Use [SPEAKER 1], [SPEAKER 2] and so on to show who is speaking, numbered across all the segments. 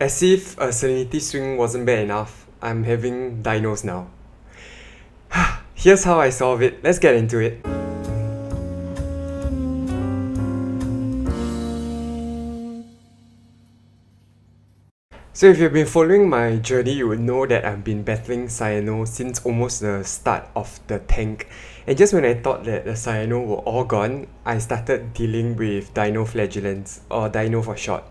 [SPEAKER 1] As if a salinity swing wasn't bad enough, I'm having dinos now. Here's how I solve it. Let's get into it. So if you've been following my journey, you would know that I've been battling cyano since almost the start of the tank. And just when I thought that the cyano were all gone, I started dealing with dinoflagellates, or dino for short.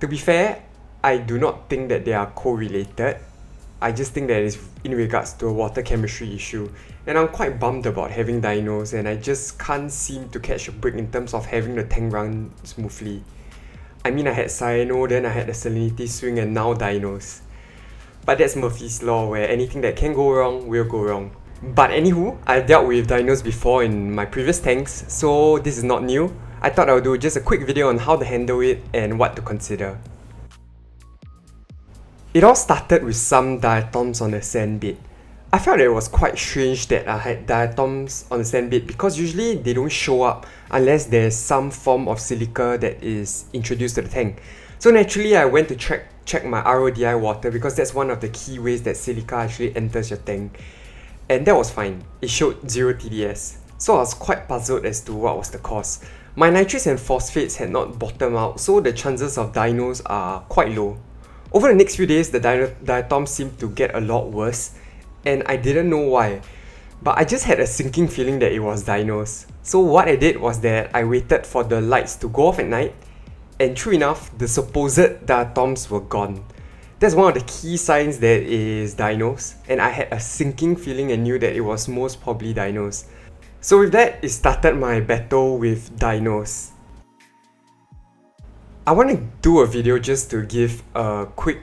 [SPEAKER 1] To be fair, I do not think that they are correlated. I just think that it's in regards to a water chemistry issue. And I'm quite bummed about having dinos and I just can't seem to catch a break in terms of having the tank run smoothly. I mean, I had Cyano, then I had the Salinity Swing, and now Dinos. But that's Murphy's Law, where anything that can go wrong will go wrong. But anywho, I've dealt with Dinos before in my previous tanks, so this is not new. I thought I would do just a quick video on how to handle it and what to consider. It all started with some diatoms on the sand bed. I felt that it was quite strange that I had diatoms on the sand bed because usually they don't show up unless there's some form of silica that is introduced to the tank. So naturally I went to check check my RODI water because that's one of the key ways that silica actually enters your tank. And that was fine. It showed 0 TDS. So I was quite puzzled as to what was the cause. My nitrates and phosphates had not bottomed out, so the chances of dinos are quite low. Over the next few days, the diatoms seemed to get a lot worse and I didn't know why. But I just had a sinking feeling that it was dinos. So what I did was that I waited for the lights to go off at night, and true enough, the supposed diatoms were gone. That's one of the key signs that is dinos, and I had a sinking feeling and knew that it was most probably dinos. So with that, it started my battle with dinos. I want to do a video just to give a quick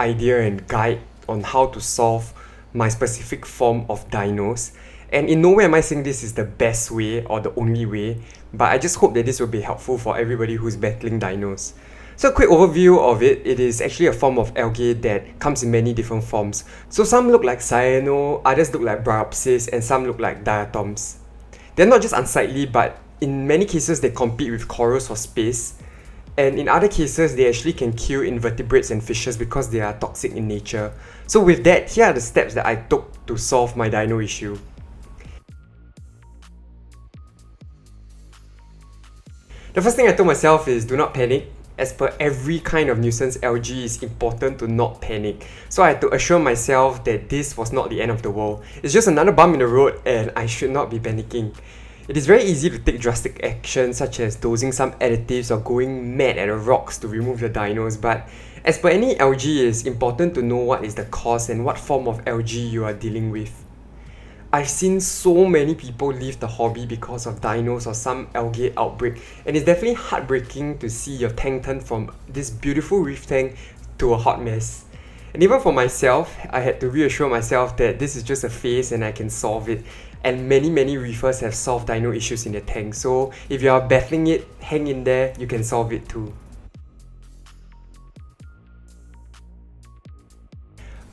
[SPEAKER 1] idea and guide on how to solve my specific form of dinos. And in no way am I saying this is the best way or the only way, but I just hope that this will be helpful for everybody who's battling dinos. So a quick overview of it, it is actually a form of algae that comes in many different forms. So some look like cyano, others look like bryopsis, and some look like diatoms. They're not just unsightly, but in many cases they compete with corals for space, and in other cases, they actually can kill invertebrates and fishes because they are toxic in nature. So with that, here are the steps that I took to solve my dino issue. The first thing I told myself is do not panic. As per every kind of nuisance algae, it's important to not panic. So I had to assure myself that this was not the end of the world. It's just another bump in the road and I should not be panicking. It is very easy to take drastic action such as dosing some additives or going mad at the rocks to remove the dinos, but as per any algae, it is important to know what is the cause and what form of algae you are dealing with. I've seen so many people leave the hobby because of dinos or some algae outbreak, and it's definitely heartbreaking to see your tank turn from this beautiful reef tank to a hot mess. And even for myself, I had to reassure myself that this is just a phase and I can solve it and many many reefers have solved dino issues in their tank. So if you are battling it, hang in there, you can solve it too.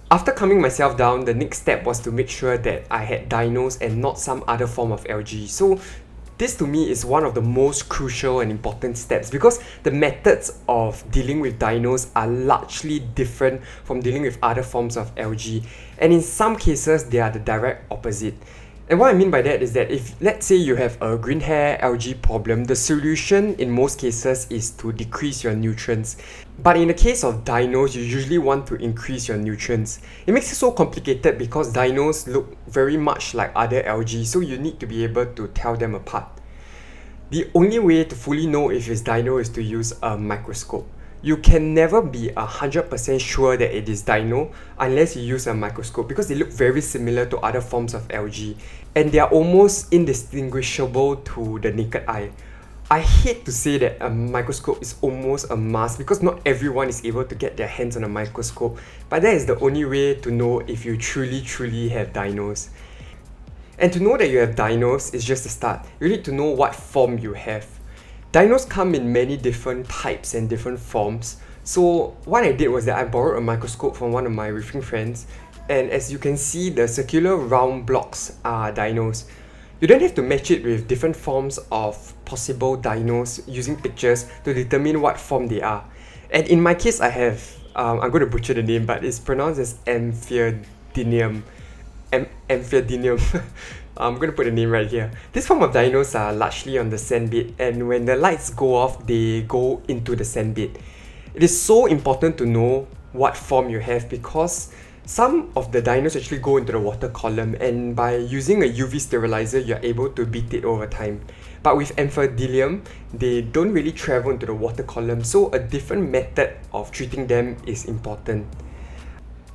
[SPEAKER 1] After calming myself down, the next step was to make sure that I had dinos and not some other form of algae. So this to me is one of the most crucial and important steps because the methods of dealing with dinos are largely different from dealing with other forms of algae and in some cases they are the direct opposite. And what I mean by that is that if let's say you have a green hair algae problem, the solution in most cases is to decrease your nutrients. But in the case of dinos, you usually want to increase your nutrients. It makes it so complicated because dinos look very much like other algae, so you need to be able to tell them apart. The only way to fully know if it's dino is to use a microscope you can never be 100% sure that it is dino unless you use a microscope because they look very similar to other forms of algae and they are almost indistinguishable to the naked eye. I hate to say that a microscope is almost a must because not everyone is able to get their hands on a microscope, but that is the only way to know if you truly truly have dinos. And to know that you have dinos is just a start. You need to know what form you have. Dinos come in many different types and different forms. So what I did was that I borrowed a microscope from one of my reefing friends and as you can see the circular round blocks are dinos. You don't have to match it with different forms of possible dinos using pictures to determine what form they are. And in my case, I have, um, I'm going to butcher the name, but it's pronounced as Amphiodinium. Am- Amphiodinium. I'm going to put the name right here. This form of dinos are largely on the sandbed, and when the lights go off, they go into the sandbed. It is so important to know what form you have because some of the dinos actually go into the water column and by using a UV sterilizer you're able to beat it over time. But with Amphiodinium, they don't really travel into the water column so a different method of treating them is important.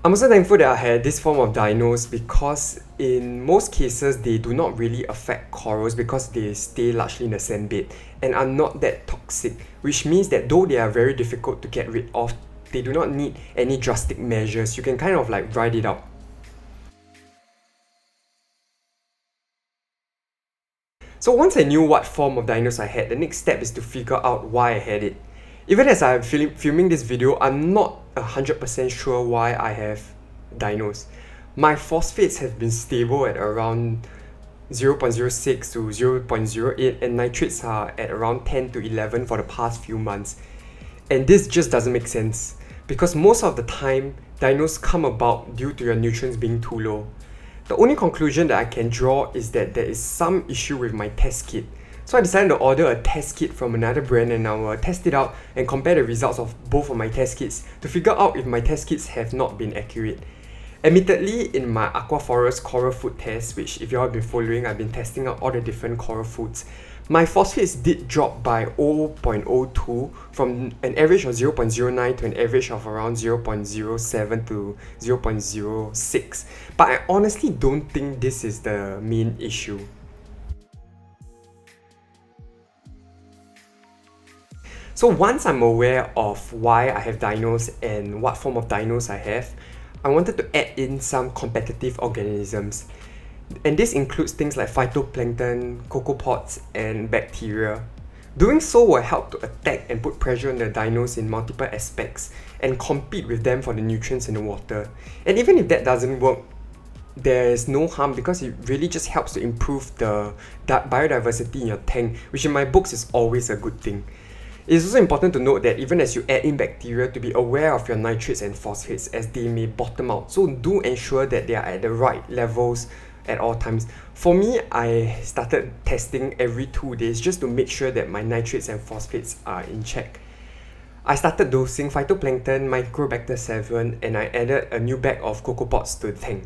[SPEAKER 1] I'm also thankful that I had this form of dinos because in most cases they do not really affect corals because they stay largely in the sand bed and are not that toxic which means that though they are very difficult to get rid of they do not need any drastic measures you can kind of like ride it out. So once I knew what form of dinos I had, the next step is to figure out why I had it. Even as I'm filming this video, I'm not 100% sure why I have dinos. My phosphates have been stable at around 0.06 to 0.08 and nitrates are at around 10 to 11 for the past few months. And this just doesn't make sense because most of the time, dinos come about due to your nutrients being too low. The only conclusion that I can draw is that there is some issue with my test kit. So I decided to order a test kit from another brand and I will test it out and compare the results of both of my test kits to figure out if my test kits have not been accurate. Admittedly, in my Aquaforest coral food test, which if you all have been following, I've been testing out all the different coral foods, my phosphates did drop by 0.02 from an average of 0.09 to an average of around 0.07 to 0.06. But I honestly don't think this is the main issue. So once I'm aware of why I have dinos and what form of dinos I have, I wanted to add in some competitive organisms. And this includes things like phytoplankton, copepods, and bacteria. Doing so will help to attack and put pressure on the dinos in multiple aspects and compete with them for the nutrients in the water. And even if that doesn't work, there is no harm because it really just helps to improve the biodiversity in your tank, which in my books is always a good thing. It is also important to note that even as you add in bacteria to be aware of your nitrates and phosphates as they may bottom out. So do ensure that they are at the right levels at all times. For me, I started testing every two days just to make sure that my nitrates and phosphates are in check. I started dosing phytoplankton, Microbacter 7 and I added a new bag of copepods to the tank.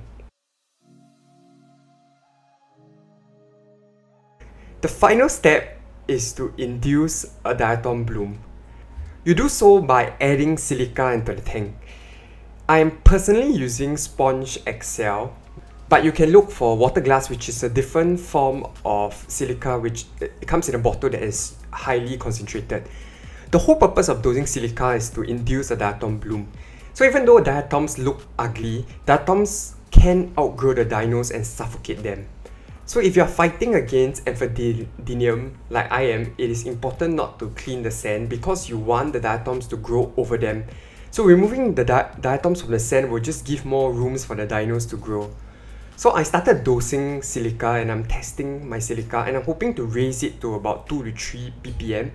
[SPEAKER 1] The final step is to induce a diatom bloom. You do so by adding silica into the tank. I am personally using Sponge Excel, but you can look for water glass which is a different form of silica which it comes in a bottle that is highly concentrated. The whole purpose of dosing silica is to induce a diatom bloom. So even though diatoms look ugly, diatoms can outgrow the dinos and suffocate them. So if you're fighting against amphiodinium like I am, it is important not to clean the sand because you want the diatoms to grow over them. So removing the di diatoms from the sand will just give more rooms for the dinos to grow. So I started dosing silica and I'm testing my silica and I'm hoping to raise it to about 2 to 3 ppm.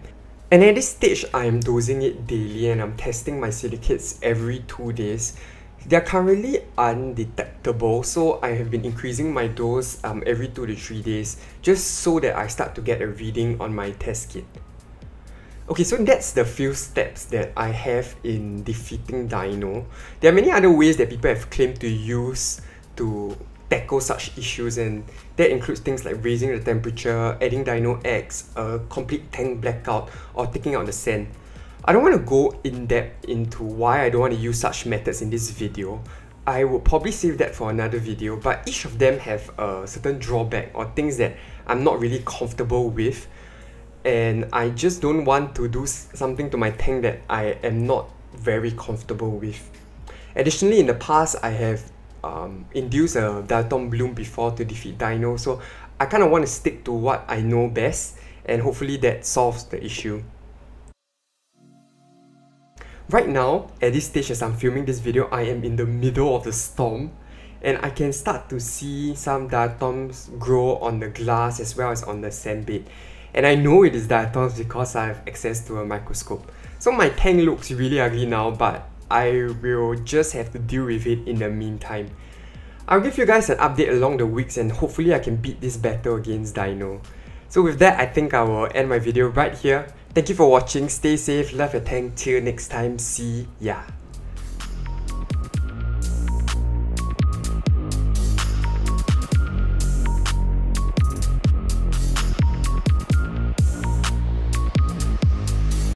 [SPEAKER 1] And at this stage, I am dosing it daily and I'm testing my silicates every 2 days they are currently undetectable, so I have been increasing my dose um, every 2 to 3 days just so that I start to get a reading on my test kit. Okay, so that's the few steps that I have in defeating Dino. There are many other ways that people have claimed to use to tackle such issues and that includes things like raising the temperature, adding Dino X, a complete tank blackout, or taking out the sand. I don't want to go in depth into why I don't want to use such methods in this video. I will probably save that for another video, but each of them have a certain drawback or things that I'm not really comfortable with and I just don't want to do something to my tank that I am not very comfortable with. Additionally, in the past, I have um, induced a diatom bloom before to defeat Dino, so I kind of want to stick to what I know best and hopefully that solves the issue. Right now, at this stage as I'm filming this video, I am in the middle of the storm and I can start to see some diatoms grow on the glass as well as on the sandbed. And I know it is diatoms because I have access to a microscope. So my tank looks really ugly now, but I will just have to deal with it in the meantime. I'll give you guys an update along the weeks and hopefully I can beat this battle against Dino. So with that, I think I will end my video right here. Thank you for watching, stay safe, love your tank, till next time, see ya.